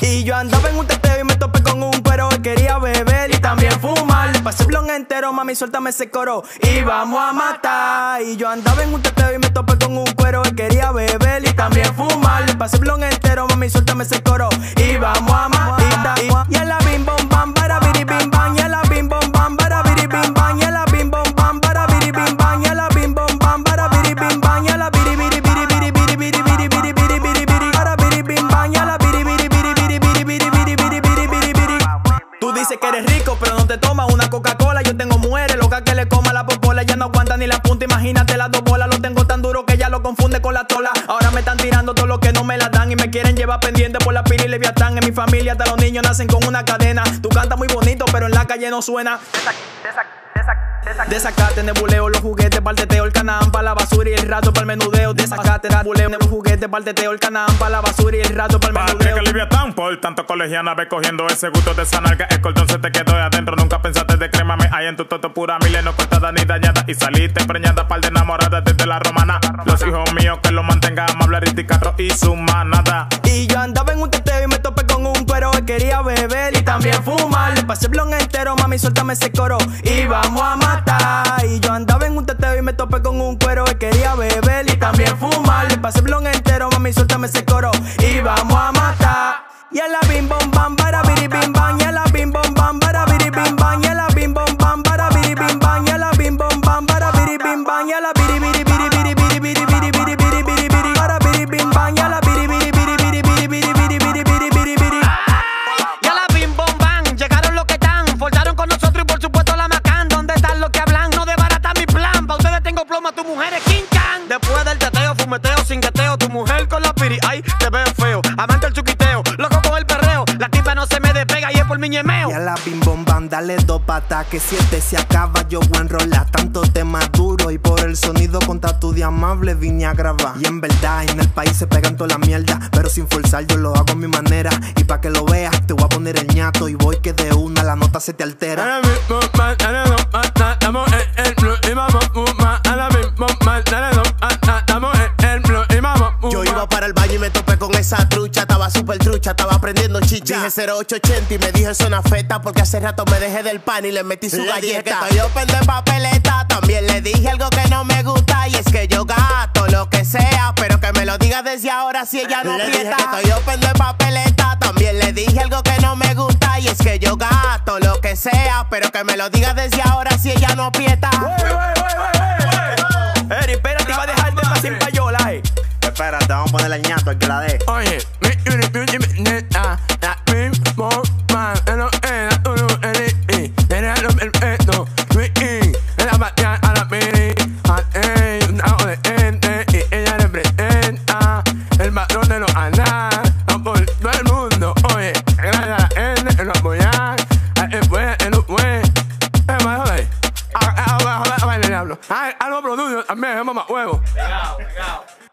Y yo andaba en un teteo y me topé con un cuero y quería beber y también fumar. Pasé el entero, mami, suéltame ese coro y vamos a matar. Y yo andaba en un teteo y me topé con un cuero y quería beber y también fumar. Pasé el entero, mami, suéltame ese coro y vamos a matar. Eres rico, pero no te tomas una Coca-Cola. Yo tengo mujeres loca que le coma la popola. Ya no aguanta ni la punta. Imagínate las dos bolas. Lo tengo tan duro que ya lo confunde con la tola. Ahora me están tirando todo lo que no me la dan. Y me quieren llevar pendiente por la pila y leviatán. En mi familia hasta los niños nacen con una cadena. Tú cantas muy bonito, pero en la calle no suena. Desacate, nebuleo, los juguetes, palteteo, el pa' la basura y el rato para el menudeo. Desacate, nebuleo, los juguetes, palteteo, el canán pa' la basura y el rato para el Padre menudeo. que Leviatán, por tanto colegiana ve cogiendo ese gusto de esa nalga. El cordón se te quedó de adentro, nunca pensaste de crémame. Ahí en tu toto pura mile, no cortada ni dañada. Y saliste preñada, par de enamorada desde la romana. Los hijos míos que lo mantengan amable, Riticarro y su manada. Y yo andaba en un teteo y me topé con un cuero y quería beber y también fumar. Le pasé el blon entero, mami, suéltame ese coro y vamos a mami, suéltame ese coro y a la bim bom bam, dale dos patas que si este se acaba yo voy a enrolar tanto tema duro y por el sonido con tatu de amable vine a grabar. Y en verdad en el país se pegan toda la mierda, pero sin forzar yo lo hago a mi manera. Y pa' que lo veas te voy a poner el ñato y voy que de una la nota se te altera. Estaba súper trucha, estaba aprendiendo chicha. Dije 0880 y me dije zona feta porque hace rato me dejé del pan y le metí su Le galleta. dije que estoy open de papeleta, también le dije algo que no me gusta y es que yo gato lo que sea, pero que me lo diga desde ahora si ella no Le dije que Estoy open de papeleta, también le dije algo que no me gusta y es que yo gato lo que sea, pero que me lo diga desde ahora si ella no aprieta. Eri, espérate, iba a dejarte más sin payola, eh. Pues espera, te vamos a poner el ñato al que la dé. Oye, I, I don't produce, I mean, mamá huevo. Pegado, pegado.